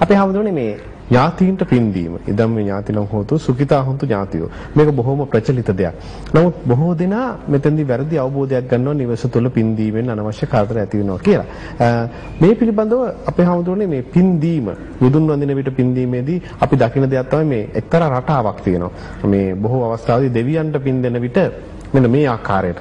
අපි හැමෝටම මේ ඥාතීන්ට පින් දීම. ඉදම් මේ ඥාතිනම් හොතු සුඛිතා හොන්තු ඥාතියෝ. මේක බොහොම ප්‍රචලිත දෙයක්. නමුත් බොහෝ දෙනා මෙතෙන්දී වැරදි අවබෝධයක් ගන්නවා නිවස තුළ පින් දීමෙන් අනවශ්‍ය කරදර ඇති වෙනවා කියලා. මේ පිළිබඳව අපේ හැමෝටම මේ පින් දීම බුදුන් වඳින විට පින් දීමේදී අපි දකින දෙයක් තමයි මේ එක්තරා රටාවක් තියෙනවා. මේ බොහෝ අවස්ථාවලදී දෙවියන්ට පින් දෙන විට මෙන්න මේ ආකාරයට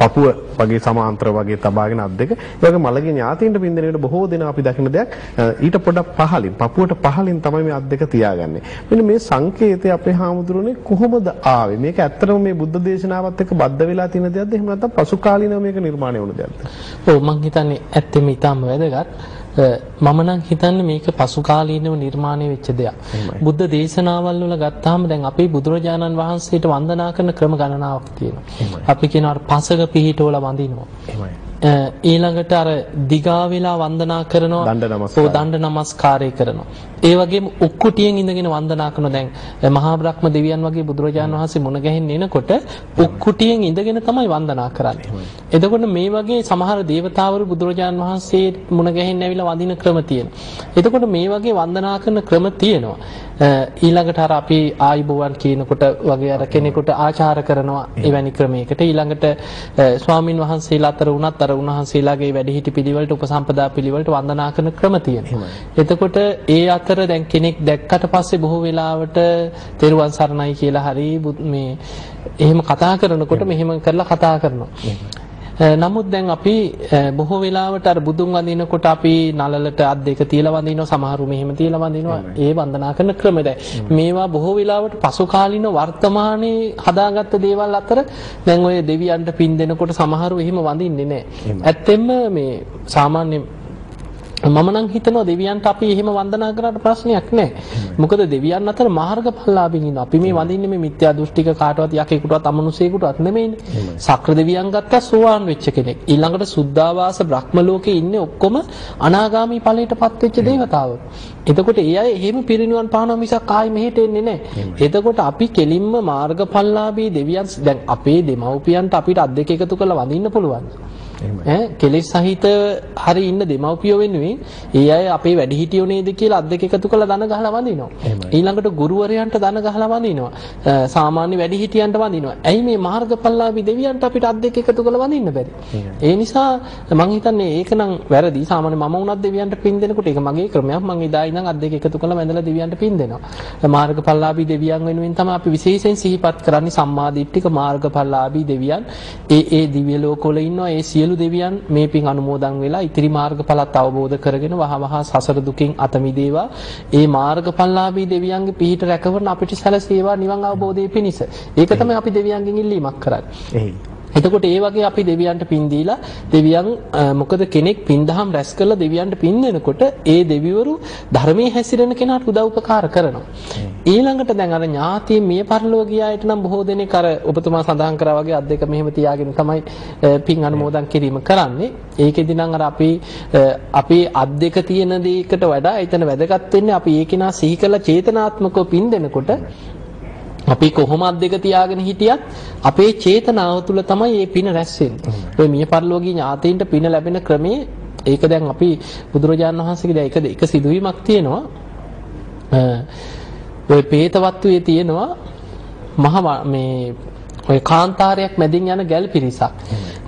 පපුව වගේ සමාන්තර වගේ තබාගෙන අත් දෙක. ඒ වගේ මළගේ ඥාතීන්ට පින්දෙනකොට බොහෝ දෙනා අපි දකින දෙයක් ඊට පොඩක් පහලින් පපුවට පහලින් තමයි මේ අත් දෙක තියාගන්නේ. මෙන්න මේ සංකේතය අපේ හාමුදුරනේ කොහොමද ආවේ? මේක ඇත්තටම මේ බුද්ධ දේශනාවත් එක්ක බද්ධ වෙලා තියෙන දෙයක්ද? එහෙම නැත්නම් පසු කාලීනව මේක නිර්මාණය වුණ දෙයක්ද? ඔව් මම හිතන්නේ ඇත්තෙම ඊටම වැදගත්. මම නම් හිතන්නේ මේක පසු කාලීනව නිර්මාණය වෙච්ච දෙයක්. බුද්ධ දේශනාවල් වල ගත්තාම දැන් අපි බුදුරජාණන් වහන්සේට වන්දනා කරන ක්‍රම ගණනාවක් තියෙනවා. අපි කියනවා පසක පිහිටවල වඳිනවා. ඊළඟට අර දිගා වෙලා වන්දනා කරනවා. ඔව් දණ්ඩ නමස්කාරය කරනවා. ඒ වගේම උක්කුටියෙන් ඉඳගෙන වන්දනා කරනවා. දැන් මහා බ්‍රහ්ම දෙවියන් වගේ බුදුරජාණන් වහන්සේ මුණ ගැහෙන්න එනකොට උක්කුටියෙන් ඉඳගෙන තමයි වන්දනා කරන්නේ. එතකොට මේ වගේ සමහර දේවතාවරු බුදුරජාණන් වහන්සේ මුණ ගැහෙන්න ඇවිල්ලා වඳින ක්‍රම තියෙනවා. එතකොට මේ වගේ වන්දනා කරන ක්‍රම තියෙනවා. ඊළඟට අර අපි ආයිබෝවන් කියනකොට වගේ අර කෙනෙකුට ආචාර කරනවා එවැනි ක්‍රමයකට ඊළඟට ස්වාමින් වහන්සේලා අතර වුණත් අර උන්වහන්සේලාගේ වැඩිහිටි පිළිවෙලට උපසම්පදා පිළිවෙලට වන්දනා කරන ක්‍රම තියෙනවා. එතකොට ඒ අතර දැන් කෙනෙක් දැක්කට පස්සේ බොහෝ වෙලාවට තෙරුවන් සරණයි කියලා හරි මේ එහෙම කතා කරනකොට මෙහෙම කරලා කතා කරනවා. නමුත් දැන් අපි බොහෝ වෙලාවට අර බුදුන් වඳිනකොට අපි නලලට අත් දෙක තියලා වඳිනවා සමහරු මෙහෙම තියලා වඳිනවා. ඒ වන්දනා කරන ක්‍රම මේවා බොහෝ වෙලාවට පසු කාලින වර්තමානයේ හදාගත්ත දේවල් අතර දැන් ඔය දෙවියන්ට පින් දෙනකොට සමහරු එහෙම වඳින්නේ නැහැ. ඇත්තෙන්ම මේ සාමාන්‍ය මම නම් හිතනවා දෙවියන්ට අපි එහෙම වන්දනා කරාට ප්‍රශ්නයක් නැහැ. මොකද දෙවියන් අතර මාර්ගඵලලාභින් ඉන්නවා. අපි මේ වඳින්නේ මේ මිත්‍යා දෘෂ්ටික කාටවත් යකෙකුටවත් අමනුෂයෙකුටවත් නෙමෙයිනේ. සක්‍ර දෙවියන් ගත්තා සෝවාන් වෙච්ච කෙනෙක්. ඊළඟට සුද්ධාවාස බ්‍රහ්ම ලෝකේ ඉන්නේ ඔක්කොම අනාගාමී ඵලයටපත් වෙච්ච දේවතාවෝ. එතකොට ඒ අය එහෙම පිරිනිවන් පානවා මිසක් ආයි මෙහෙට එන්නේ නැහැ. එතකොට අපි කෙලින්ම මාර්ගඵලලාභී දෙවියන් දැන් අපේ දෙමව්පියන්ට අපිට අත් දෙක එකතු කරලා වඳින්න පුළුවන්. ඈ කෙලෙස් සහිත හරි ඉන්න දෙමව්පියෝ වෙනුවෙන් ඒ අය අපේ වැඩිහිටියෝ නේද කියලා අත් දෙක එකතු කරලා දන ගහලා වඳිනවා. ඊළඟට ගුරුවරයන්ට දන ගහලා වඳිනවා. සාමාන්‍ය වැඩිහිටියන්ට වඳිනවා. ඇයි මේ මාර්ගඵලලාභී දෙවියන්ට අපිට අත් දෙක එකතු කරලා වඳින්න බැරි? ඒ නිසා මම හිතන්නේ ඒක නම් වැරදි. සාමාන්‍ය මම වුණත් දෙවියන්ට පින් දෙනකොට ඒක මගේ ක්‍රමයක්. මම එදා ඉඳන් අත් දෙක එකතු කරලා වැඳලා දෙවියන්ට පින් දෙනවා. මාර්ගඵලලාභී දෙවියන් වෙනුවෙන් තමයි අපි විශේෂයෙන් සිහිපත් කරන්නේ සම්මාදිට්ඨික මාර්ගඵලලාභී දෙවියන්. ඒ ඒ දිව්‍ය ලෝකවල ඉන්නවා. ඒ සියලු සියලු දෙවියන් මේ පින් අනුමෝදන් වෙලා ඉතිරි මාර්ගඵලත් අවබෝධ කරගෙන වහවහ සසර දුකින් අත මිදේවා. ඒ මාර්ගඵලලාභී දෙවියන්ගේ පිහිට රැකවරන අපිට සැලසේවා නිවන් අවබෝධයේ පිණිස. ඒක තමයි අපි දෙවියන්ගෙන් ඉල්ලීමක් කරන්නේ. එතකොට ඒ වගේ අපි දෙවියන්ට පින් දීලා දෙවියන් මොකද කෙනෙක් පින් දහම් රැස් කරලා දෙවියන්ට පින් දෙනකොට ඒ දෙවිවරු ධර්මයේ හැසිරෙන කෙනාට උදව් උපකාර කරනවා. ඊළඟට දැන් අර ඥාතිය මිය පරලෝ ගියායට නම් බොහෝ දෙනෙක් අර ඔබතුමා සඳහන් කරා වගේ අත් දෙක මෙහෙම තියාගෙන තමයි පින් අනුමෝදන් කිරීම කරන්නේ. ඒකෙදි නම් අර අපි අපි අත් දෙක තියෙන දෙයකට වඩා එතන වැදගත් වෙන්නේ අපි ඒ කෙනා සිහි කළ චේතනාත්මකව පින් දෙනකොට අපි කොහොමද දෙක තියාගෙන හිටියත් අපේ චේතනාව තුළ තමයි මේ පින රැස් වෙන්නේ. ඔය මිය පරලෝකීය ඥාතීන්ට පින ලැබෙන ක්‍රමයේ ඒක දැන් අපි බුදුරජාණන් වහන්සේගේ දැන් එක එක සිදුවීමක් තියෙනවා. ඔය පේතවත්තුවේ තියෙනවා මහ මේ ඔය කාන්තාරයක් මැදින් යන ගැල් පිරිසක්.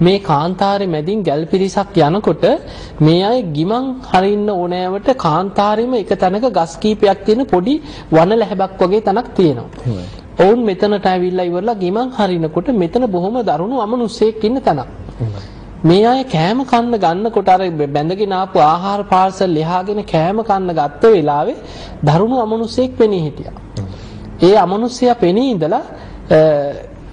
මේ කාන්තාරේ මැදින් ගැල් පිරිසක් යනකොට මේ අය ගිමන් හරින්න ඕනෑවට කාන්තාරෙම එක තැනක ගස් කීපයක් තියෙන පොඩි වන ලැබක් වගේ තැනක් තියෙනවා. ඔවුන් මෙතනට ඇවිල්ලා ඉවරලා ගිමන් හරිනකොට මෙතන බොහොම දරුණු අමනුස්සයෙක් ඉන්න තැනක්. මේ අය කෑම කන්න ගන්නකොට අර බැඳගෙන ආපු ආහාර පාර්සල් ලියාගෙන කෑම කන්න ගත්ත වෙලාවේ දරුණු අමනුස්සයෙක් පෙනී හිටියා. ඒ අමනුස්සයා පෙනී ඉඳලා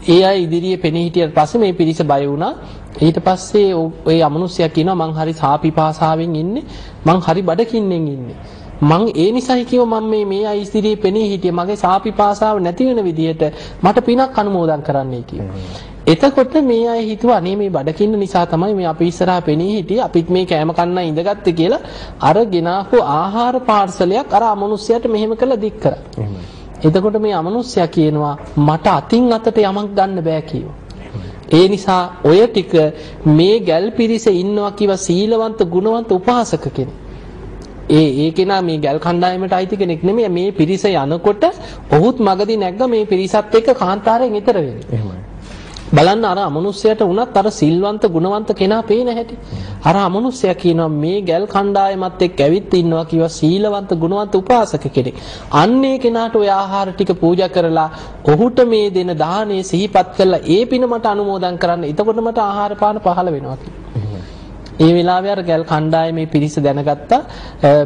ඒ අය ඉදිරියේ පෙනී හිටියට පස්සේ මේ පිරිස බය වුණා. ඊට පස්සේ ওই අමනුස්සයා කියනවා මං හරි සාපිපාසාවෙන් ඉන්නේ. මං හරි බඩකින්නෙන් ඉන්නේ. මං ඒ නිසයි කිව්ව මම මේ මේ අය ඉදිරියේ පෙනී හිටියේ මගේ සාපිපාසාව නැති වෙන විදිහට මට පිනක් අනුමෝදන් කරන්නයි කිව්වා. එතකොට මේ අය හිතුවා අනේ මේ බඩකින්න නිසා තමයි මේ අපි ඉස්සරහා පෙනී හිටියේ අපිත් මේ කෑම කන්න ඉඳගත්තේ කියලා අර ගෙනාපු ආහාර පාර්සලයක් අර අමනුස්සයාට මෙහෙම කළා දික් කරා. එතකොට මේ අමනුස්සයා කියනවා මට අතින් අතට යමක් ගන්න බෑ කිව්වා. ඒ නිසා ඔය ටික මේ ගැල් පිරිසේ ඉන්නවා කිව්වා සීලවන්ත ගුණවන්ත උපාසක කෙනෙක්. ඒ ඒ කෙනා මේ ගැල් කණ්ඩායමට අයිති කෙනෙක් නෙමෙයි මේ පිරිස යනකොට ඔහුත් මගදී නැග්ග මේ පිරිසත් එක්ක කාන්තාරයෙන් ඈතර වෙන්නේ. බලන්න අර අමනුෂ්‍යයට වුණත් අර සිල්වන්ත ගුණවන්ත කෙනා පේන හැටි. අර අමනුෂ්‍යයා කියනවා මේ ගැල් කණ්ඩායමත් එක්ක ඇවිත් ඉන්නවා කිව්වා සීලවන්ත ගුණවන්ත උපාසක කෙනෙක්. අන්නේ කෙනාට ඔය ආහාර ටික පූජා කරලා ඔහුට මේ දෙන දාණය සිහිපත් කරලා ඒ පින මට අනුමෝදන් කරන්න. එතකොට මට ආහාර පාන පහළ වෙනවා ඒ වෙලාවේ අර ගැල් කණ්ඩායමේ පිරිස දැනගත්තා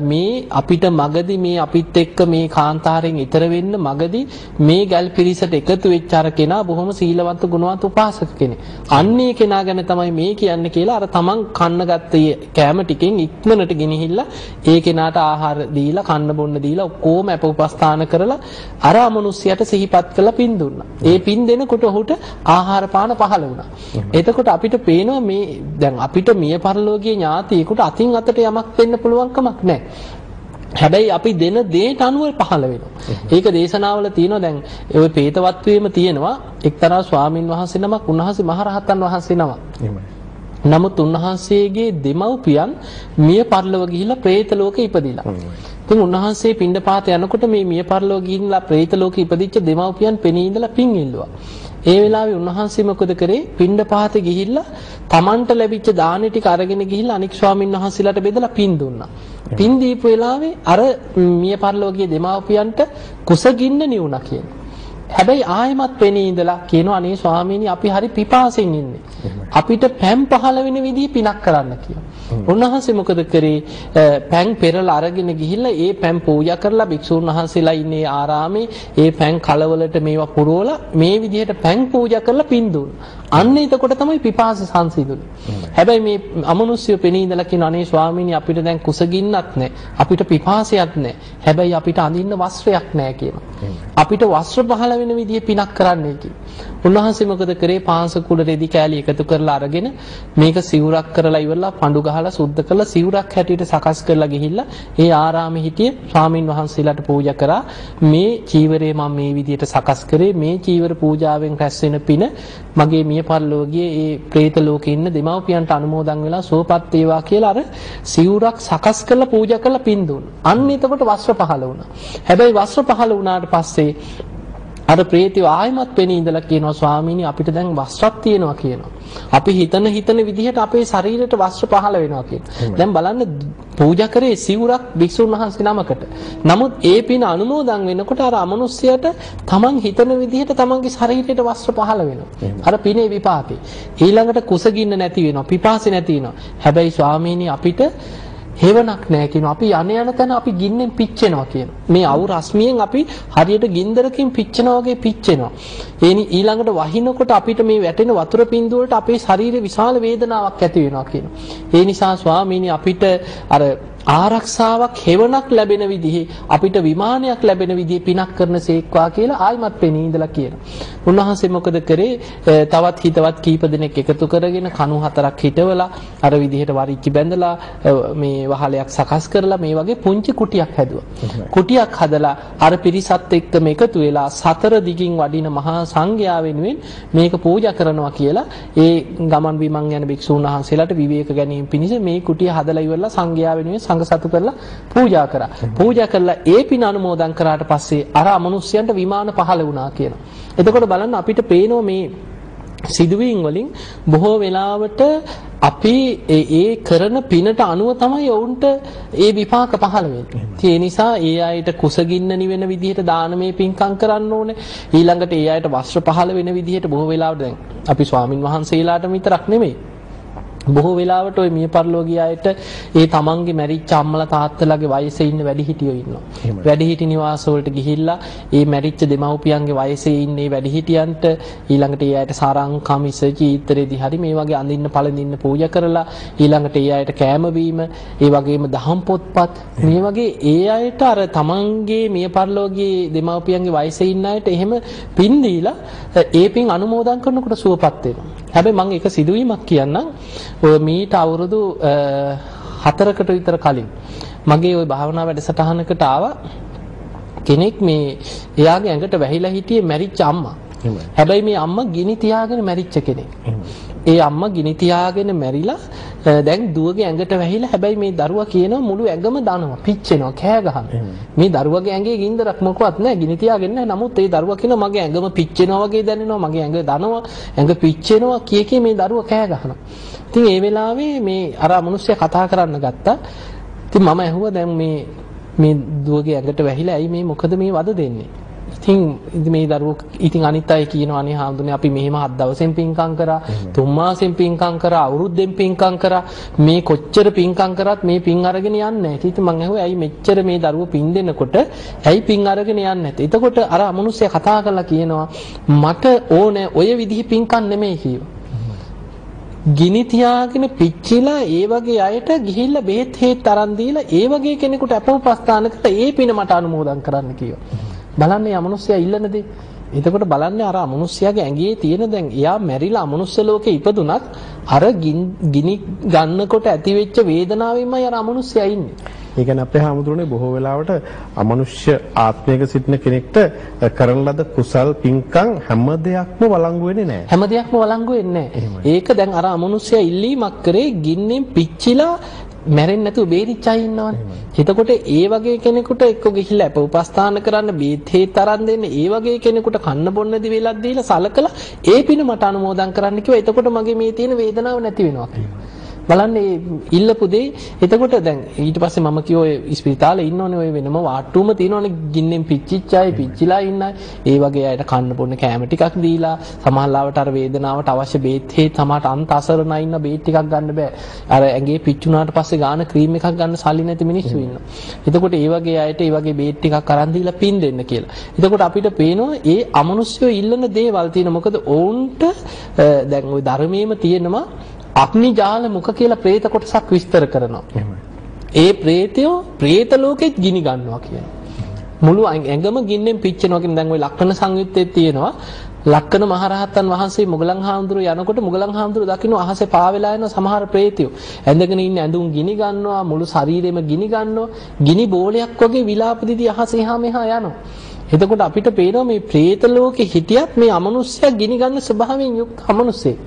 මේ අපිට මගදී මේ අපිත් එක්ක මේ කාන්තාරයෙන් ඈතර වෙන්න මගදී මේ ගැල් පිරිසට එකතු වෙච්ච අර කෙනා බොහොම සීලවන්ත ගුණවන්ත උපාසක කෙනෙක්. අන්නේ කෙනා ගැන තමයි මේ කියන්නේ කියලා අර තමන් කන්න ගත්ත කෑම ටිකෙන් ඉක්මනට ගෙනහිල්ලා ඒ කෙනාට ආහාර දීලා කන්න බොන්න දීලා ඔක්කොම අප උපස්ථාන කරලා අර අමනුෂ්‍යයට සිහිපත් කරලා පින් දුන්නා. ඒ පින් දෙනකොට ඔහුට ආහාර පාන පහළ වුණා. එතකොට අපිට පේනවා මේ දැන් අපිට මිය පරලෝකීය ඥාතියෙකුට අතින් අතට යමක් දෙන්න පුළුවන් කමක් නැහැ. හැබැයි අපි දෙන දේට අනුව පහළ වෙනවා. ඒක දේශනාවල තියෙනවා දැන් ওই පේතවත්වයේම තියෙනවා එක්තරා ස්වාමින් වහන්සේ නමක් උන්වහන්සේ මහරහතන් වහන්සේ නමක්. නමුත් උන්වහන්සේගේ දෙමව්පියන් මිය පරලොව ගිහිලා പ്രേත ලෝකෙ ඉපදිලා. ඉතින් උන්වහන්සේ පින්ඩපාත යනකොට මේ මිය පරලොව ගිහිල්ලා പ്രേත ලෝකෙ ඉපදිච්ච දෙමව්පියන් පෙනී ඉඳලා පින් ඉල්ලුවා. ඒ වෙලාවේ උන්වහන්සේ මොකද කරේ? පින්ඩපාත ගිහිල්ලා Tamanට ලැබිච්ච දානෙ ටික අරගෙන ගිහිල්ලා අනික් ස්වාමීන් වහන්සේලාට බෙදලා පින් දුන්නා. පින් දීපු වෙලාවේ අර මිය පරලෝකයේ දෙමාපියන්ට කුසගින්න නිවුණා කියනවා. හැබැයි ආයෙමත් පෙනී ඉඳලා කියනවා අනේ ස්වාමීනි අපි හරි පිපාසෙන් ඉන්නේ. අපිට පැම් පහළ වෙන විදිහ පිනක් කරන්න කියලා. උන්වහන්සේ මොකද කරේ? පැන් පෙරලා අරගෙන ගිහිල්ලා ඒ පැන් පූජා කරලා භික්ෂුන් වහන්සේලා ඉන්නේ ආරාමේ ඒ පැන් කලවලට මේවා පුරවලා මේ විදිහට පැන් පූජා කරලා පින්. අන්න එතකොට තමයි පිපාස සංසිඳුනේ. හැබැයි මේ අමනුෂ්‍ය පෙනී ඉඳලා කියන අනේ ස්වාමීනි අපිට දැන් කුසගින්නක් නැහැ. අපිට පිපාසයක් නැහැ. හැබැයි අපිට අඳින්න වස්ත්‍රයක් නැහැ කියනවා. අපිට වස්ත්‍ර පහළ වෙන විදිහ පිනක් කරන්නයි කිව්වා. උන්වහන්සේ මොකද කරේ පාංශ කුල රෙදි කෑලි එකතු කරලා අරගෙන මේක සිවුරක් කරලා ඉවරලා පඳු ගහලා සුද්ධ කරලා සිවුරක් හැටියට සකස් කරලා ගිහිල්ලා ඒ ආරාමේ හිටිය ස්වාමින් වහන්සේලාට පූජා කරා මේ චීවරය මම මේ විදිහට සකස් කරේ මේ චීවර පූජාවෙන් රැස් වෙන පින මගේ මිය පරලෝකයේ ඒ പ്രേත ලෝකේ ඉන්න දෙමව්පියන්ට අනුමෝදන් වෙලා සුවපත් වේවා කියලා අර සිවුරක් සකස් කරලා පූජා කරලා පින් දුන්නා. අන්න එතකොට වස්ත්‍ර පහළ වුණා. හැබැයි වස්ත්‍ර පහළ වුණාට පස්සේ අර ප්‍රේතිව ආයමත් වෙණි ඉඳලා කියනවා ස්වාමීනි අපිට දැන් වස්ත්‍රක් තියෙනවා කියනවා. අපි හිතන හිතන විදිහට අපේ ශරීරයට වස්ත්‍ර පහළ වෙනවා කියනවා. දැන් බලන්න පූජා කරේ සිවුරක් භික්ෂුන් වහන්සේ නමකට. නමුත් ඒ පින අනුමෝදන් වෙනකොට අර අමනුෂ්‍යයට තමන් හිතන විදිහට තමන්ගේ ශරීරයට වස්ත්‍ර පහළ වෙනවා. අර පිනේ විපාකේ. ඊළඟට කුසගින්න නැති වෙනවා. පිපාසෙ නැති වෙනවා. හැබැයි ස්වාමීනි අපිට හේවණක් නැහැ කියනවා. අපි යන යන තැන අපි ගින්නෙන් පිච්චෙනවා කියනවා. මේ අවු රශ්මියෙන් අපි හරියට ගින්දරකින් පිච්චෙනා වගේ පිච්චෙනවා. ඒ ඊළඟට වහිනකොට අපිට මේ වැටෙන වතුර බින්දුව වලට අපේ ශරීරේ විශාල වේදනාවක් ඇති වෙනවා කියනවා. ඒ නිසා ස්වාමීනි අපිට අර ආරක්ෂාවක් හෙවණක් ලැබෙන විදිහේ අපිට විමානයක් ලැබෙන විදිහේ පිනක් කරන සේක්වා කියලා ආයිමත් පෙනී ඉඳලා කියනවා. උන්වහන්සේ මොකද කරේ? තවත් හිතවත් කීප දෙනෙක් එකතු කරගෙන කණු හතරක් හිටවලා අර විදිහට වරිච්චි බැඳලා මේ වහලයක් සකස් කරලා මේ වගේ පුංචි කුටියක් හැදුවා. කුටියක් හදලා අර පිරිසත් එක්කම එකතු වෙලා සතර දිගින් වඩින මහා සංඝයා වෙනුවෙන් මේක පූජා කරනවා කියලා ඒ ගමන් බිමන් යන භික්ෂූන් වහන්සේලාට විවේක ගැනීම පිණිස මේ කුටිය හදලා ඉවරලා සංඝයා වෙනුවෙන් සංඝ සතු කරලා පූජා කරා. පූජා කරලා ඒ පින අනුමෝදන් කරාට පස්සේ අර අමනුෂ්‍යයන්ට විමාන පහළ වුණා කියනවා. එතකොට බලන්න අපිට පේනවා මේ සිදුවීම් වලින් බොහෝ වෙලාවට අපි ඒ කරන පිනට අනුව තමයි ඔවුන්ට ඒ විපාක පහළ වෙන්නේ. ඒ නිසා ඒ අයට කුසගින්න නිවෙන විදිහට දානමය පින්කම් කරන්න ඕනේ. ඊළඟට ඒ අයට වස්ත්‍ර පහළ වෙන විදිහට බොහෝ වෙලාවට දැන් අපි ස්වාමින් වහන්සේලාට විතරක් නෙමෙයි බොහෝ වෙලාවට ওই මිය පරලෝකීය අයට ඒ තමන්ගේ මැරිච්ච අම්මලා තාත්තලාගේ වයසේ ඉන්න වැඩිහිටියෝ ඉන්නවා. වැඩිහිටි නිවාස වලට ගිහිල්ලා ඒ මැරිච්ච දෙමව්පියන්ගේ වයසේ ඉන්න ඒ වැඩිහිටියන්ට ඊළඟට ඒ අයට සාරං කමිස චීතරේදී හරි මේ වගේ අඳින්න පළඳින්න පූජා කරලා ඊළඟට ඒ අයට කෑම බීම ඒ වගේම දහම් පොත්පත් මේ වගේ ඒ අයට අර තමන්ගේ මිය පරලෝකීය දෙමව්පියන්ගේ වයසේ ඉන්න අයට එහෙම පින් දීලා ඒ පින් අනුමෝදන් කරනකොට සුවපත් වෙනවා. හැබැයි මම එක සිදුවීමක් කියන්නම්. ඔය මීට අවුරුදු හතරකට විතර කලින් මගේ ওই භාවනා වැඩසටහනකට ආවා කෙනෙක් මේ එයාගේ ඇඟට වැහිලා හිටියේ මැරිච්ච අම්මා. හැබැයි මේ අම්මා ගිනි තියාගෙන මැරිච්ච කෙනෙක්. ඒ අම්මා ගිනි තියාගෙන මැරිලා දැන් දුවගේ ඇඟට වැහිලා හැබැයි මේ දරුවා කියනවා මුළු ඇඟම දනවා පිච්චෙනවා කෑ ගහනවා මේ දරුවගේ ඇඟේ ගින්දරක් මොකවත් නැහැ ගිනි තියාගෙන නැහැ. නමුත් ඒ දරුවා කියනවා මගේ ඇඟම පිච්චෙනවා වගේ දැනෙනවා මගේ ඇඟ දනවා ඇඟ පිච්චෙනවා කිය කී මේ දරුවා කෑ ගහනවා. ඉතින් ඒ වෙලාවේ මේ අර මිනිස්සයා කතා කරන්න ගත්තා. ඉතින් මම ඇහුවා දැන් මේ මේ දුවගේ ඇඟට වැහිලා ඇයි මේ මොකද මේ වද දෙන්නේ ඉතින් මේ දරුවෝ ඉතින් අනිත් අය කියනවා අනේ හාමුදුරනේ අපි මෙහෙම හත් දවසෙන් පින්කම් කරා තුන් මාසෙන් පින්කම් කරා අවුරුද්දෙන් පින්කම් කරා මේ කොච්චර පින්කම් කරත් මේ පින් අරගෙන යන්නේ නැහැ. ඉතින් මං අහුවා ඇයි මෙච්චර මේ දරුවෝ පින් දෙනකොට ඇයි පින් අරගෙන යන්නේ නැත්තේ? එතකොට අර අමනුෂ්‍යයා කතා කරලා කියනවා මට ඕනේ ඔය විදිහ පින්කම් නෙමෙයි කියනවා. ගිනි තියාගෙන පිච්චිලා ඒ වගේ අයට ගිහිල්ලා බෙහෙත් හේත් අරන් දීලා ඒ වගේ කෙනෙකුට අපෝපස්ථාන කරලා ඒ පින මට අනුමෝදන් කරන්න කියනවා. බලන්න යා මිනිස්සයා ඉල්ලන දේ. එතකොට බලන්නේ අර අමනුෂ්‍යයාගේ ඇඟේ තියෙන දැන් එයා මැරිලා අමනුෂ්‍ය ලෝකේ ඉපදුනත් අර ගිනි ගන්නකොට ඇති වෙච්ච වේදනාවෙන්මයි අර අමනුෂ්‍යයා ඉන්නේ. ඒ කියන්නේ අපේ හැමදෙරෝනේ බොහෝ වෙලාවට අමනුෂ්‍ය ආත්මයක සිටින කෙනෙක්ට කරන ලද කුසල් පින්කම් හැම දෙයක්ම වළංගු වෙන්නේ නැහැ. හැම දෙයක්ම වළංගු වෙන්නේ නැහැ. ඒක දැන් අර අමනුෂ්‍යයා ඉල්ලීමක් කරේ ගින්නෙන් පිච්චිලා මැරෙන්නේ නැතුව බේරිච්ච අය ඉන්නවනේ. එතකොට ඒ වගේ කෙනෙකුට එක්ක ගිහිල්ලා අප උපස්ථාන කරන්න බේත් තරන් දෙන්න ඒ වගේ කෙනෙකුට කන්න බොන්න දි වෙලක් දීලා සලකලා ඒ පින මට අනුමෝදන් කරන්න කිව්වා. එතකොට මගේ මේ තියෙන වේදනාව නැති වෙනවා බලන්න මේ ඉල්ලපු දේ. එතකොට දැන් ඊට පස්සේ මම කිව්වා ඔය ස්පිරිතාලේ ඉන්නෝනේ ඔය වෙනම වාට්ටුවම තියෙනෝනේ ගින්නෙන් පිච්චිච්ච අය පිච්චිලා ඉන්න. අය ඒ වගේ අයට කන්න බොන්න කෑම ටිකක් දීලා සමහරවට අර වේදනාවට අවශ්‍ය බේත් හේත් සමහරට අන්ත අසරණ ඉන්න බේත් ටිකක් ගන්න බෑ. අර ඇඟේ පිච්චුනාට පස්සේ ගාන ක්‍රීම් එකක් ගන්න සල්ලි නැති මිනිස්සු ඉන්නවා. එතකොට ඒ වගේ අයට ඒ වගේ බේත් ටිකක් අරන් දීලා පින් දෙන්න කියලා. එතකොට අපිට පේනවා ඒ අමනුෂ්‍යෝ ඉල්ලන දේවල් තියෙන. මොකද ඔවුන්ට දැන් ওই ධර්මයේම තියෙනවා අග්නිජාල මුඛ කියලා പ്രേත කොටසක් විස්තර කරනවා. ඒ പ്രേතයෝ പ്രേත ලෝකෙත් ගිනි ගන්නවා කියන්නේ. මුළු ඇඟම ගින්නෙන් පිච්චෙනවා කියන දැන් ওই ලක්කන සංයුත්තේ තියෙනවා. ලක්කන මහරහතන් වහන්සේ මුගලන් හාමුදුරුව යනකොට මුගලන් හාමුදුරුව දකින්න අහසේ පාවෙලා යන සමහර ප්‍රේතයෝ ඇඳගෙන ඉන්න ඇඳුම් ගිනි ගන්නවා මුළු ශරීරෙම ගිනි ගන්නවා. ගිනි බෝලයක් වගේ විලාප දිදී අහසේ හා මෙහා යනවා. එතකොට අපිට පේනවා මේ പ്രേත ලෝකේ හිටියත් මේ අමනුෂ්‍යය ගිනි ගන්න ස්වභාවයෙන් යුක්ත අමනුෂ්‍යෙක්.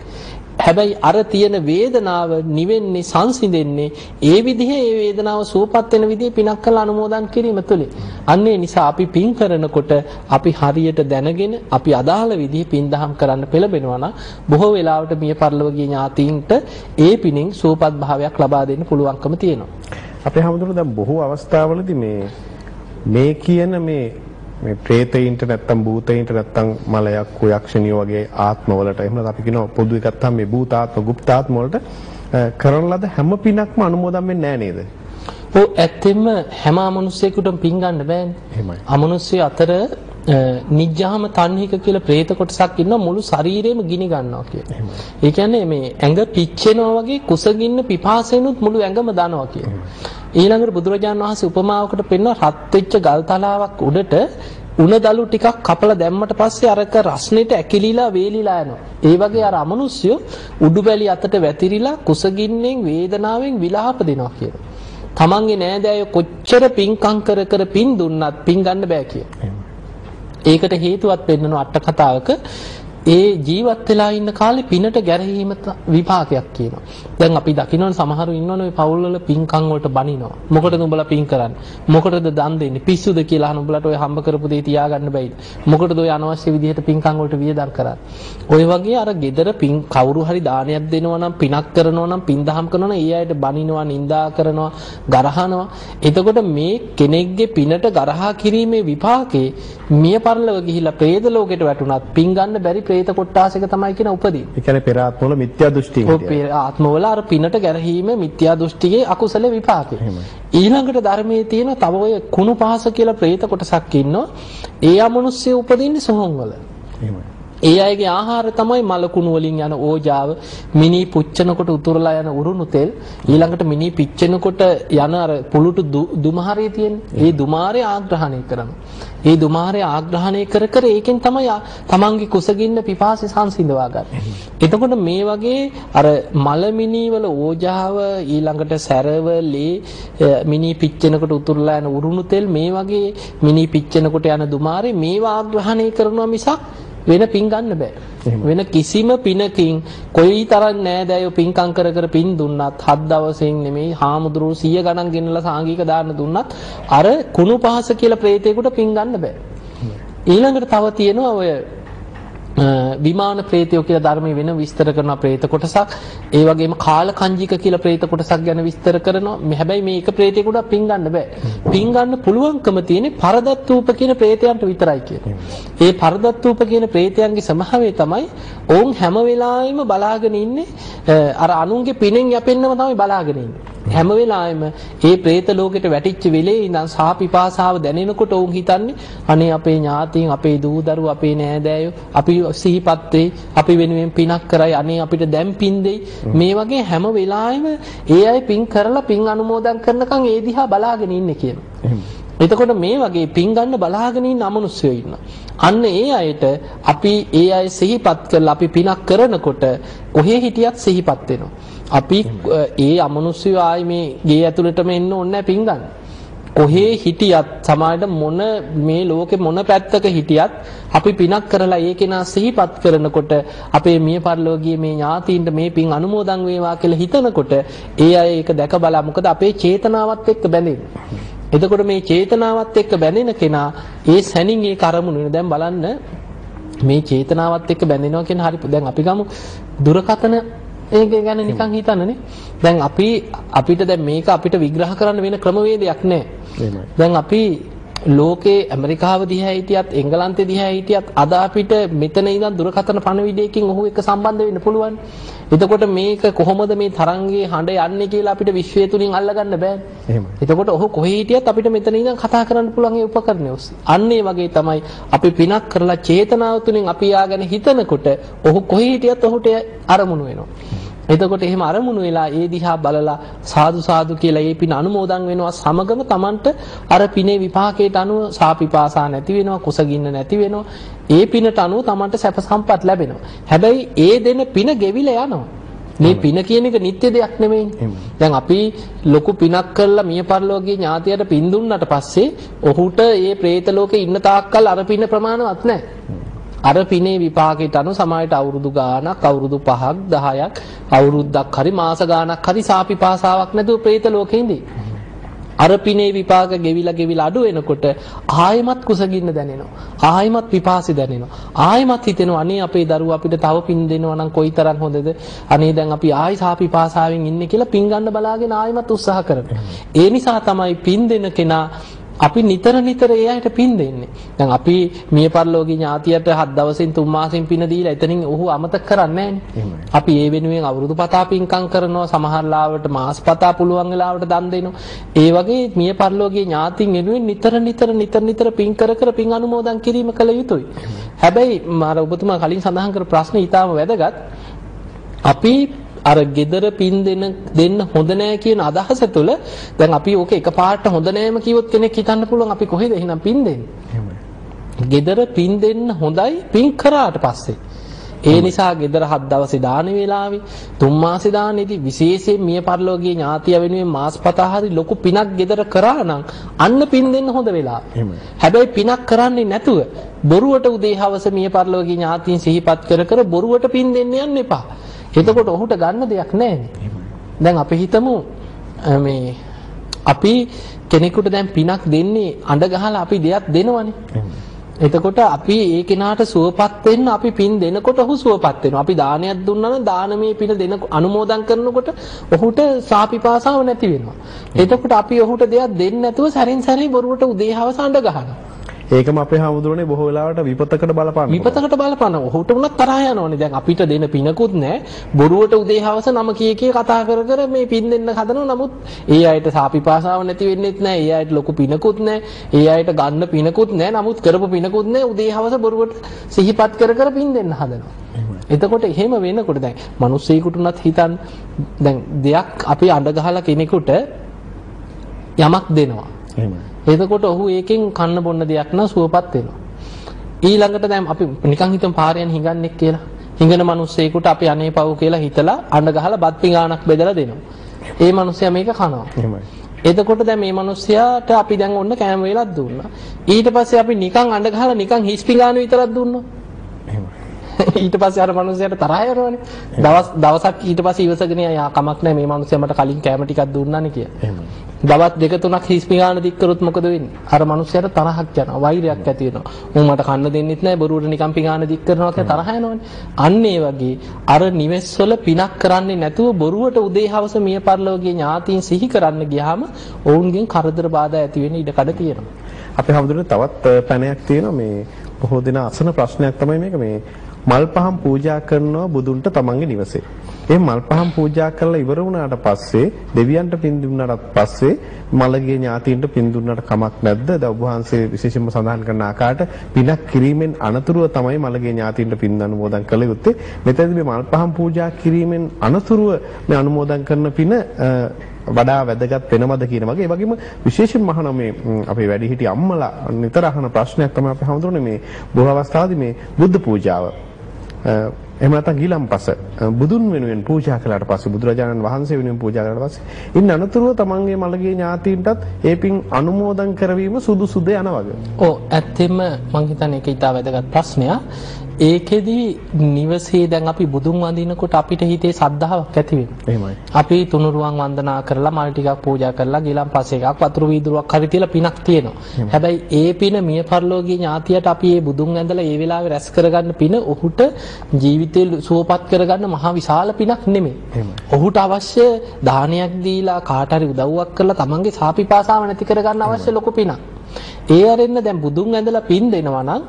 හැබැයි අර තියෙන වේදනාව නිවෙන්නේ සංසිඳෙන්නේ ඒ විදිහේ ඒ වේදනාව සුවපත් වෙන විදිහේ පිනක් කළ අනුමෝදන් කිරීම තුලින්. අන්න ඒ නිසා අපි පින් කරනකොට අපි හරියට දැනගෙන අපි අදාළ විදිහේ පින් දහම් කරන්න පෙළඹෙනවා නම් බොහෝ වෙලාවට මිය පරලොවගේ ඥාතීන්ට ඒ පිනෙන් සුවපත් භාවයක් ලබා දෙන්න පුළුවන්කම තියෙනවා. අපේ හැමදෙරෝ දැන් බොහෝ අවස්ථාවලදී මේ මේ කියන මේ මේ പ്രേතයින්ට නැත්තම් භූතයින්ට නැත්තම් මලයක් කුයක්ෂණිය වගේ ආත්මවලට. එහෙම නැත්නම් අපි කියනවා පොදු එකක් තමයි මේ භූතාත්ම গুপ্তාත්ම වලට කරන ලද හැම පිනක්ම අනුමෝදන් වෙන්නේ නැහැ නේද? ඔව් ඇත්තෙම හැම අමනුෂ්‍යයෙකුටම පින් ගන්න බෑනේ. එහෙමයි. අමනුෂ්‍ය අතර නිජ්ජාම තන්හික කියලා പ്രേත කොටසක් ඉන්න මුළු ශරීරෙම ගිනි ගන්නවා කියන. ඒ කියන්නේ මේ ඇඟ පිච්චෙනවා වගේ කුසගින්න පිපාසෙනුත් මුළු ඇඟම දනවා කියන. ඊළඟට බුදුරජාණන් වහන්සේ උපමාවකට පෙන්වන රත් වෙච්ච ගල් තලාවක් උඩට උණ දලු ටිකක් කපලා දැම්මට පස්සේ අරක රස්නෙට ඇකිලිලා වේලිලා යනවා. ඒ වගේ අර අමනුෂ්‍ය උඩුබැලි අතට වැතිරිලා කුසගින්නෙන් වේදනාවෙන් විලාප දෙනවා කියනවා. තමන්ගේ නෑදෑයෝ කොච්චර පින්කම් කර කර පින් දුන්නත් පින් ගන්න බෑ කියලා. ඒකට හේතුවක් පෙන්වන අට කතාවක ඒ ජීවත් වෙලා ඉන්න කාලේ පිනට ගැරහීම විපාකයක් කියනවා. දැන් අපි දකින්නවනේ සමහරු ඉන්නවනේ පවුල් වල පින්කම් වලට බනිනවා. මොකටද උඹලා පින් කරන්නේ? මොකටද දන් දෙන්නේ? පිස්සුද කියලා අහන උඹලට ඔය හම්බ කරපු දේ තියාගන්න බෑයිද? මොකටද ඔය අනවශ්‍ය විදිහට පින්කම් වලට වියදම් කරන්නේ? ඔය වගේ අර gedara පින් කවුරු හරි දානයක් දෙනවා නම් පිනක් කරනවා නම් පින් දහම් කරනවා නම් ඒ අයට බනිනවා, නිඳා කරනවා, ගරහනවා. එතකොට මේ කෙනෙක්ගේ පිනට ගරහා කිරීමේ විපාකේ මිය පරලව ගිහිලා പ്രേත ලෝකෙට වැටුණත් පින් ගන්න බැරි പ്രേත කොට්ටාසක තමයි කියන උපදී. ඒ කියන්නේ පෙර ආත්මවල මිත්‍යා දෘෂ්ටි. ඔව් පෙර ආත්මවල අර පිනට ගැරහීම මිත්‍යා දෘෂ්ටියේ අකුසල විපාකේ. ඊළඟට ධර්මයේ තියෙන තව ඔය කුණු පහස කියලා ප්‍රේත කොටසක් ඉන්නවා. ඒ අමනුෂ්‍ය උපදින්නේ සොහොන් වල. එහෙමයි. ඒ අයගේ ආහාර තමයි මලකුණු වලින් යන ඕජාව. මිනි පුච්චනකොට උතුරලා යන උරුණු තෙල්. ඊළඟට මිනි පිච්චෙනකොට යන අර පුලුටු දුමාරය තියෙන්නේ ඒ දුමාරය ආග්‍රහණය කරනවා. ඒ දුමාරය ආග්‍රහණය කර කර ඒකෙන් තමයි තමන්ගේ කුසගින්න පිපාසය සංසිඳවා ගන්න. එතකොට මේ වගේ අර මල මිනි වල ඕජාව ඊළඟට සැරව ලේ මිනි පිච්චෙනකොට උතුරලා යන උරුණු තෙල් මේ වගේ මිනි පිච්චෙනකොට යන දුමාරේ මේවා ආග්‍රහණය කරනවා මිසක් වෙන පින් ගන්න බෑ. වෙන කිසිම පිනකින් කොයි තරම් නෑදෑයෝ පින්කම් කර කර පින් දුන්නත් හත් දවසෙන් නෙමෙයි හාමුදුරුවෝ 100 ගණන් ගෙනලා සාංගික දාන්න දුන්නත් අර කුණු පහස කියලා ප්‍රේතේකට පින් ගන්න බෑ. ඊළඟට තව තියෙනවා ඔය විමාන ප්‍රේතයෝ කියලා ධර්මයේ වෙන විස්තර කරන ප්‍රේත කොටසක්. ඒ වගේම කාල කංජික කියලා ප්‍රේත කොටසක් ගැන විස්තර කරනවා. මේ හැබැයි මේ එක ප්‍රේතයකට පින් ගන්න බෑ. පින් ගන්න පුළුවන්කම තියෙන්නේ පරදත්තූප කියන ප්‍රේතයන්ට විතරයි කියන්නේ ඒ පරදත්තූප කියන ප්‍රේතයන්ගේ ස්වභාවය තමයි ඔවුන් හැම වෙලාවෙම බලාගෙන ඉන්නේ. අර අනුන්ගේ පිනෙන් යැපෙන්නම තමයි බලාගෙන ඉන්නේ. හැම වෙලාවෙම ඒ പ്രേත ලෝකෙට වැටිච්ච වෙලේ ඉඳන් සාපිපාසාව දැනෙනකොට උන් හිතන්නේ අනේ අපේ ඥාතීන් අපේ දූ දරුවෝ අපේ නෑදෑයෝ අපි සිහිපත් වෙයි අපි වෙනුවෙන් පිනක් කරයි අනේ අපිට දැන් පින් දෙයි. මේ වගේ හැම වෙලාවෙම ඒ අය පින් කරලා පින් අනුමෝදන් කරනකන් ඒ දිහා බලාගෙන ඉන්නේ කියනවා එතකොට මේ වගේ පින් ගන්න බලාගෙන ඉන්න අමනුෂ්‍යයෝ ඉන්නවා. අන්න ඒ අයට අපි ඒ අය සිහිපත් කරලා අපි පිනක් කරනකොට කොහේ හිටියත් සිහිපත් වෙනවා. අපි ඒ අමනුෂ්‍යයෝ ආයි මේ ගේ ඇතුළටම එන්න ඕනේ පින් ගන්න. කොහේ හිටියත් සමාජයට මොන මේ ලෝකේ මොන පැත්තක හිටියත් අපි පිනක් කරලා ඒ කෙනා සිහිපත් කරනකොට අපේ මිය පරලෝකීය මේ ඥාතීන්ට මේ පින් අනුමෝදන් වේවා කියලා හිතනකොට ඒ අය ඒක දැක බලා මොකද අපේ චේතනාවත් එක්ක බැඳෙන්නේ. එතකොට මේ චේතනාවත් එක්ක බැඳෙන කෙනා ඒ සැනින් ඒ කරමුණු වෙන. දැන් බලන්න මේ චේතනාවත් එක්ක බැඳෙනවා කියන හරි දැන් අපි ගමු දුරකතන ඒක ගැන නිකන් හිතන්නනේ. දැන් අපි අපිට දැන් මේක අපිට විග්‍රහ කරන්න වෙන ක්‍රමවේදයක් නැහැ දැන් අපි ලෝකේ ඇමරිකාව දිහා හිටියත් එංගලන්තේ දිහා හිටියත් අද අපිට මෙතන ඉඳන් දුරකථන පණවිඩයකින් ඔහු එක්ක සම්බන්ධ වෙන්න පුළුවන්. එතකොට මේක කොහොමද මේ තරංගයේ හඬ යන්නේ කියලා අපිට විශ්වය තුලින් අල්ලගන්න බෑ. එහෙමයි. එතකොට ඔහු කොහේ හිටියත් අපිට මෙතන ඉඳන් කතා කරන්න පුළුවන් ඒ උපකරණය ඔස්සේ. අන්න ඒ වගේ තමයි අපි පිනක් කරලා චේතනාව තුලින් අපි යාගෙන හිතනකොට ඔහු කොහේ හිටියත් ඔහුට අරමුණු වෙනවා. එතකොට එහෙම අරමුණු වෙලා ඒ දිහා බලලා සාදු සාදු කියලා ඒ පින අනුමෝදන් වෙනවා. සමගම Tamanට අර පිනේ විපාකයට අනුව සාපිපාසා නැති වෙනවා කුසගින්න නැති වෙනවා. ඒ පිනට අනුව Tamanට සැප සම්පත් ලැබෙනවා. හැබැයි ඒ දෙන පින ගෙවිලා යනවා. මේ පින කියන එක නිත්‍ය දෙයක් නෙමෙයිනේ. දැන් අපි ලොකු පිනක් කරලා මිය පරලෝකීය ඥාතියට පින් දුන්නාට පස්සේ ඔහුට ඒ പ്രേත ලෝකේ ඉන්න තාක්කල් අර පින ප්‍රමාණවත් නැහැ. අර පිනේ විපාකයට අනුව සමායට අවුරුදු ගාණක් අවුරුදු 5ක් 10ක් අවුරුද්දක් හරි මාස ගාණක් හරි සාපිපාසාවක් නැතුව പ്രേත ලෝකේ ඉඳී. අර පිනේ විපාක ගෙවිලා ගෙවිලා අඩු වෙනකොට ආයෙමත් කුසගින්න දැනෙනවා. ආයෙමත් පිපාසි දැනෙනවා. ආයෙමත් හිතෙනවා අනේ අපේ දරුවා අපිට තව පින් දෙනවා නම් කොයිතරම් හොඳද? අනේ දැන් අපි ආයි සාපිපාසාවෙන් ඉන්නේ කියලා පින් ගන්න බලාගෙන ආයෙමත් උත්සාහ කරනවා. ඒ නිසා තමයි පින් දෙන කෙනා අපි නිතර නිතර ඒ අයට පින් දෙන්නේ. දැන් අපි මිය පරලෝකීය ඥාතියට හත් දවසින් තුන් මාසෙන් පින දීලා එතනින් ඔහු අමතක කරන්නේ අපි ඒ වෙනුවෙන් අවුරුදු පතා පින්කම් කරනවා සමහර ලාවට මාස පතා පුළුවන් වෙලාවට දන් දෙනවා. ඒ වගේ මිය පරලෝකීය ඥාතින් වෙනුවෙන් නිතර නිතර නිතර නිතර පින් කර කර පින් අනුමෝදන් කිරීම කළ යුතුයි. හැබැයි මාර ඔබතුමා කලින් සඳහන් කර ප්‍රශ්නේ ඊටාම වැදගත්. අපි අර gedara පින් දෙන දෙන්න හොඳ නෑ කියන අදහස තුළ දැන් අපි ඕක එකපාරට හොඳ නෑම කිව්වොත් කෙනෙක් හිතන්න පුළුවන් අපි කොහෙද එහෙනම් පින් දෙන්නේ. gedara පින් දෙන්න හොඳයි පින් කරාට පස්සේ. ඒ නිසා gedara හත් දවසේ දාන වේලාවේ තුන් මාසේ දානේදී විශේෂයෙන් මිය පරලෝකීය ඥාතිය වෙනුවෙන් මාස් පතා හරි ලොකු පිනක් gedara කරා නම් අන්න පින් දෙන්න හොඳ වෙලා. හැබැයි පිනක් කරන්නේ නැතුව බොරුවට උදේ හවස මිය පරලෝකීය ඥාතීන් සිහිපත් කර කර බොරුවට පින් දෙන්න යන්න එපා. එතකොට ඔහුට ගන්න දෙයක් නැහැ දැන් අපි හිතමු මේ අපි කෙනෙකුට දැන් පිනක් දෙන්නේ අඬ ගහලා අපි දෙයක් දෙනවනේ. එතකොට අපි ඒ කෙනාට සුවපත් වෙන්න අපි පින් දෙනකොට ඔහු සුවපත් වෙනවා. අපි දානයක් දුන්නා නම් දානමේ පින දෙන අනුමෝදන් කරනකොට ඔහුට සාපිපාසාව නැති වෙනවා. එතකොට අපි ඔහුට දෙයක් දෙන්නේ නැතුව සැරින් සැරේ බොරුවට උදේ හවස අඬ ගහනවා. ඒකම අපේ හැමදෙරෝනේ බොහෝ වෙලාවට විපතකට බලපාන. විපතකට බලපාන. ඔහුට උනත් තරහ යනවනේ. දැන් අපිට දෙන පිනකුත් නැහැ. බොරුවට උදේ හවස නම කී කී කතා කර කර මේ පින් දෙන්න හදනවා. නමුත් ඒ අයට සාපිපාසාව නැති වෙන්නෙත් නැහැ. ඒ අයට ලොකු පිනකුත් නැහැ. ඒ අයට ගන්න පිනකුත් නැහැ. නමුත් කරපු පිනකුත් නැහැ. උදේ හවස බොරුවට සිහිපත් කර කර පින් දෙන්න හදනවා. එතකොට එහෙම වෙනකොට දැන් මිනිස්සෙකුට උනත් හිතන් දැන් දෙයක් අපි අඬ ගහලා කෙනෙකුට යමක් දෙනවා. එහෙමයි. එතකොට ඔහු ඒකෙන් කන්න බොන්න දෙයක් නම් සුවපත් වෙනවා. ඊළඟට දැන් අපි නිකන් හිතමු පාරයන් හිඟන්නේ කියලා. හිඟන මිනිස්සෙකුට අපි අනේ පව් කියලා හිතලා අඬ ගහලා බත් පිඟානක් බෙදලා දෙනවා. ඒ මිනිස්සයා මේක කනවා. එතකොට දැන් මේ මිනිස්සයාට අපි දැන් ඔන්න කෑම වේලක් දුන්නා. ඊට පස්සේ අපි නිකන් අඬ ගහලා නිකන් හිස් පිඟාන විතරක් දුන්නා. ඊට පස්සේ අර මිනිහයාට තරහ යනවනේ. දවස් දවසක් ඊට පස්සේ ඉවසගෙන යා කමක් නැහැ මේ මිනිහයා මට කලින් කැම ටිකක් දුන්නානේ කියලා. දවස් දෙක තුනක් හිස් පිඟාන දික් කරොත් මොකද වෙන්නේ? අර මිනිහයාට තරහක් යනවා, වෛරයක් ඇති වෙනවා. උන් මට කන්න දෙන්නෙත් නැහැ, බොරුවට නිකන් පිඟාන දික් කරනවා කියලා තරහ යනවනේ. අන්න ඒ වගේ අර නිවෙස්වල පිනක් කරන්නේ නැතුව බොරුවට උදේ හවස මිය පරලෝකයේ ඥාතීන් සිහි කරන්න ගියාම ඔවුන්ගෙන් කරදර බාධා ඇති වෙන්න ඉඩ කඩ තියෙනවා. අපේ හැමදෙරේ තවත් පැනයක් තියෙනවා මේ බොහෝ දෙනා අසන ප්‍රශ්නයක් තමයි මේක මේ මල් පහන් පූජා කරනවා බුදුන්ට තමන්ගේ නිවසේ. ඒ මල් පහන් පූජා කරලා ඉවර වුණාට පස්සේ දෙවියන්ට පින් දුන්නාට පස්සේ මළගේ ඥාතීන්ට පින් දුන්නාට කමක් නැද්ද? දැන් ඔබ වහන්සේ විශේෂයෙන්ම සඳහන් කරන ආකාරයට පිනක් කිරීමෙන් අනතුරුව තමයි මළගේ ඥාතීන්ට පින් අනුමෝදන් කළ යුත්තේ. මෙතනදී මේ මල් පහන් පූජා කිරීමෙන් අනතුරුව මේ අනුමෝදන් කරන පින අ, වඩා වැදගත් වෙනවද කියන වගේ ඒ වගේම විශේෂයෙන්ම අහන මේ ම්, අපේ වැඩිහිටි අම්මලා නිතර අහන ප්‍රශ්නයක් තමයි අපි හඳුනන්නේ මේ බොහෝ අවස්ථාවේදී මේ බුද්ධ පූජාව uh, එහෙම නැත්නම් ගිලම්පස බුදුන් වෙනුවෙන් පූජා කළාට පස්සේ බුදුරජාණන් වහන්සේ වෙනුවෙන් පූජා කළාට පස්සේ ඉන්න අනතුරුව තමන්ගේ මළගේ ඥාතීන්ටත් ඒ පින් අනුමෝදන් කරවීම සුදුසුද යන වගේ. ඔව් ඇත්තෙම මං හිතන්නේ ඒක ඉතා වැදගත් ප්‍රශ්නයක්. ඒකෙදි නිවසේ දැන් අපි බුදුන් වඳිනකොට අපිට හිතේ සද්ධාාවක් ඇති වෙනවා. අපි තුනුරුවන් වන්දනා කරලා මල් ටිකක් පූජා කරලා ගිලන් පස්සේ එකක් වතුරු වීදුරුවක් හරි තියලා පිනක් තියෙනවා. හැබැයි ඒ පින මිය පරලෝකීය ඥාතියට අපි මේ බුදුන් ඇඳලා ඒ වෙලාවේ රැස් කරගන්න පින ඔහුට ජීවිතේ සුවපත් කරගන්න මහා විශාල පිනක් නෙමෙයි. ඔහුට අවශ්‍ය දානයක් දීලා කාට හරි උදව්වක් කරලා තමන්ගේ සාපිපාසාව නැති කරගන්න අවශ්‍ය ලොකු පිනක්. ඒ අරින්න දැන් බුදුන් ඇඳලා පින් දෙනවා නම්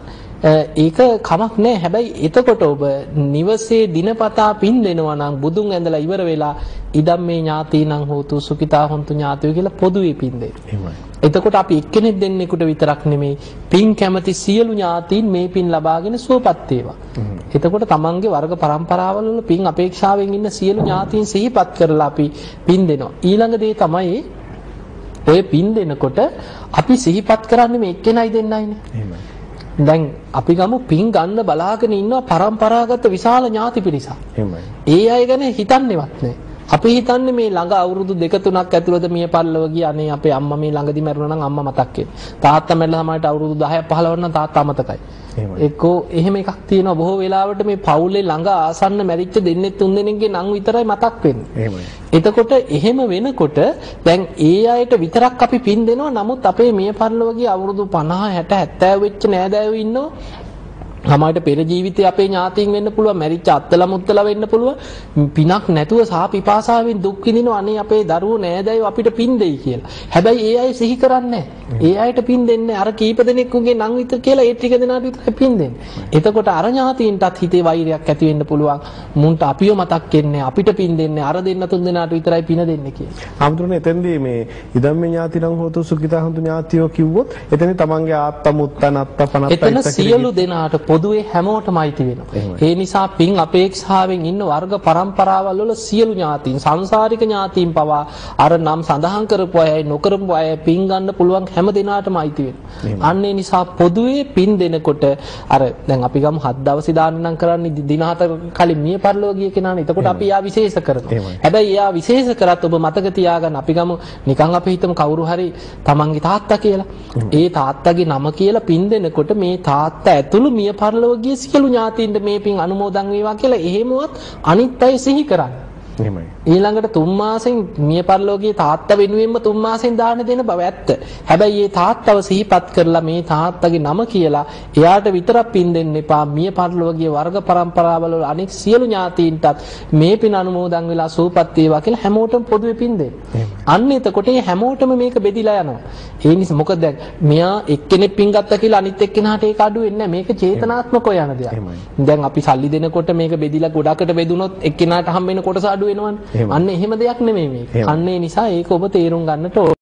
ඒක කමක් නෑ හැබැයි එතකොට ඔබ නිවසේ දිනපතා පින් දෙනවා නම් බුදුන් ඇඳලා ඉවර වෙලා ඉදම් මේ ඥාතීනං හෝතු සුඛිතා හොන්තු ඥාතියෝ කියලා පොදුවේ පින්. එතකොට අපි එක්කෙනෙක් දෙන්නෙකුට විතරක් නෙමෙයි පින් කැමති සියලු ඥාතීන් මේ පින් ලබාගෙන සුවපත් වේවා. එතකොට තමන්ගේ වර්ග પરම්පරාවල වල පින් අපේක්ෂාවෙන් ඉන්න සියලු ඥාතීන් සිහිපත් කරලා අපි පින් දෙනවා. ඊළඟ දේ තමයි ඔය පින් දෙනකොට අපි සිහිපත් කරන්නේ මේ එක්කෙනයි දෙන්නයිනේ. එහෙමයි. දැන් අපි ගමු පින් ගන්න බලාගෙන ඉන්නවා પરම්පරාගත විශාල ඥාති පිරිසක්. එහෙමයි. ඒ අය ගැන හිතන්නේවත් නැහැ. අපි හිතන්නේ මේ ළඟ අවුරුදු දෙක තුනක් ඇතුළත මිය පල්ලව ගිය අනේ අපේ අම්මා මේ ළඟදි මැරුණා නම් අම්මා මතක් වෙන්නේ. තාත්තා මැරලා සමහරට අවුරුදු 10ක් 15ක් නම් තාත්තා. එහෙමයි. එක්කෝ එහෙම එකක් තියෙනවා බොහෝ වෙලාවට මේ පවුලේ ළඟ ආසන්න මැරිච්ච දෙන්නේ තුන් දෙනෙක්ගේ නම් විතරයි මතක් වෙන්නේ. එතකොට එහෙම වෙනකොට දැන් ඒ අයට විතරක් අපි පින් දෙනවා නමුත් අපේ මිය පරලොවගේ අවුරුදු 50 60 70 වෙච්ච නෑදෑයෝ ඉන්නවා සමහරට පෙර ජීවිතේ අපේ ඥාතීන් වෙන්න පුළුවන් මැරිච්ච අත්තලා මුත්තලා වෙන්න පුළුවන් පිනක් නැතුව සහ පිපාසාවෙන් දුක් විඳිනවා අනේ අපේ දරුවෝ නෑදෑයෝ අපිට පින් දෙයි කියලා. හැබැයි ඒ අය සිහි කරන්නේ ඒ අයට පින් දෙන්නේ අර කීප දෙනෙකුගේ නම් විතර කියලා ඒ ටික දෙනාට විතරයි පින් දෙන්නේ. එතකොට අර ඥාතීන්ටත් හිතේ වෛරයක් ඇති වෙන්න පුළුවන්. මුන්ට අපිව මතක් වෙන්නේ අපිට පින් දෙන්නේ අර දෙන්න තුන් දෙනාට විතරයි පින දෙන්නේ කියලා. ආමතුරුනේ එතෙන්දී මේ ඉදම්මේ ඥාතිනම් හෝතු සුඛිතා හොඳු ඥාතියෝ කිව්වොත් එතෙන්දී තමන්ගේ ආත්ත මුත්ත නත්ත පනත්ත එතන සියලු දෙනාට පොදුවේ හැමෝටම අයිති වෙනවා. ඒ නිසා පින් අපේක්ෂාවෙන් ඉන්න වර්ග પરම්පරාවල් වල සියලු ඥාතීන් සංසාරික ඥාතීන් පවා අර නම් සඳහන් කරපු අයයි නොකරපු අය පින් ගන්න පුළුවන් හැම දෙනාටම අයිති වෙනවා. අන්න ඒ නිසා පොදුවේ පින් දෙනකොට අර දැන් අපි ගමු හත් දවසේ දාන නම් කරන්නේ දින හතර කලින් මිය පරලෝකීය කෙනානේ. එතකොට අපි යා විශේෂ කරනවා. හැබැයි එයා විශේෂ කරත් ඔබ මතක තියාගන්න අපි ගමු නිකන් අපි හිතමු කවුරු හරි තමන්ගේ තාත්තා කියලා. ඒ තාත්තගේ නම කියලා පින් දෙනකොට මේ තාත්තා ඇතුළු මිය පරලොව ගිය සියලු ඥාතීන්ට මේ පින් අනුමෝදන් වේවා කියලා එහෙමවත් අනිත් අය සිහි කරන්නේ. එහෙමයි. ඊළඟට තුන් මාසෙන් මිය පරලෝකයේ තාත්තා වෙනුවෙන්ම තුන් මාසෙන් දාන දෙන බව ඇත්ත. හැබැයි මේ තාත්තව සිහිපත් කරලා මේ තාත්තගේ නම කියලා එයාට විතරක් පින් දෙන්න එපා. මිය පරලෝකයේ වර්ග પરම්පරාවල වල අනෙක් සියලු ඥාතීන්ටත් මේ පින් අනුමෝදන් වෙලා සූපත් වේවා කියලා හැමෝටම පොදුවේ පින් දෙන්න. අන්න එතකොට මේ හැමෝටම මේක බෙදිලා යනවා. ඒ නිසා මොකද දැන් මෙයා එක්කෙනෙක් පින් ගත්තා කියලා අනිත් එක්කෙනාට ඒක අඩු වෙන්නේ නැහැ. මේක චේතනාත්මකව යන දෙයක්. දැන් අපි සල්ලි දෙනකොට මේක බෙදිලා ගොඩකට බෙදුනොත් එක්කෙනාට හම්බ වෙන කොටස අඩු වෙනවනේ. එහෙමයි. අන්න එහෙම දෙයක් නෙමෙයි මේක. අන්න ඒ නිසා ඒක ඔබ තේරුම් ගන්නට.